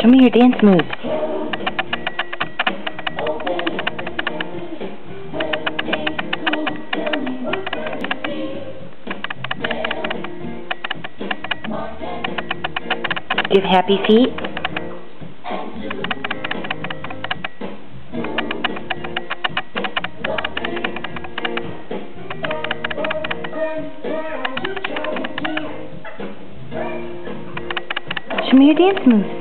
Show me your dance moves. Have happy feet? Show me your dance moves.